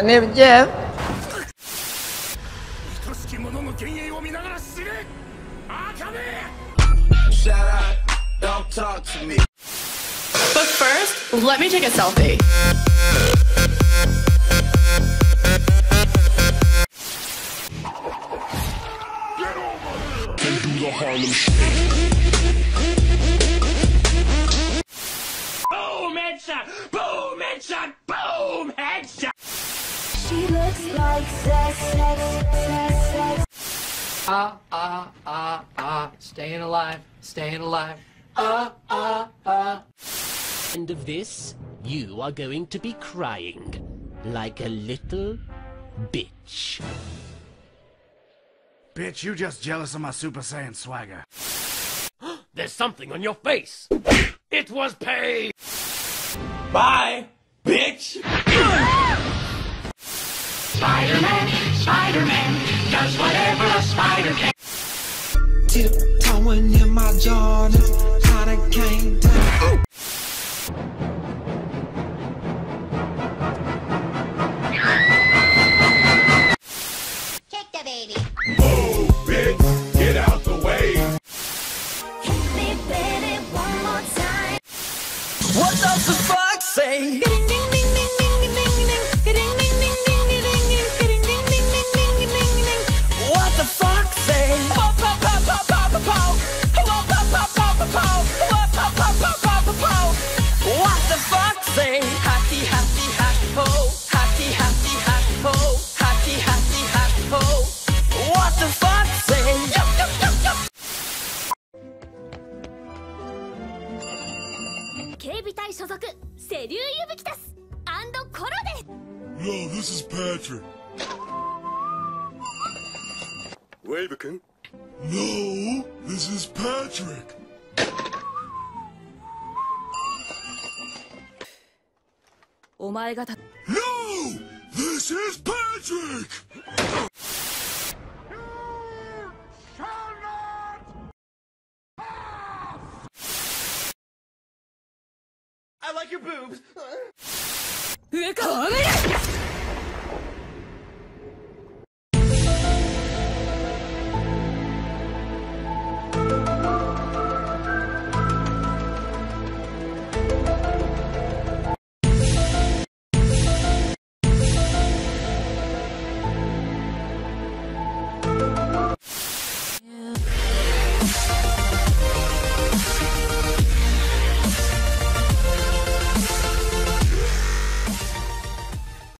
My name is Jeff. Shut up. Don't talk to me. But first, let me take a selfie. Ah, ah, ah, ah, staying alive, staying alive. Ah, ah, ah. end of this, you are going to be crying like a little bitch. Bitch, you just jealous of my Super Saiyan swagger. There's something on your face It was pay. Bye, bitch. Tiptoeing in my Jordan, how they came down. Kick the baby. Bitch Get out the way Hit me, baby, one more time. What does the fuck say? 警備隊所属セリューユビキタスアンドコロです No, this is Patrick. ウェイブ君 No, this is Patrick. お前がた No, this is Patrick. I like your boobs.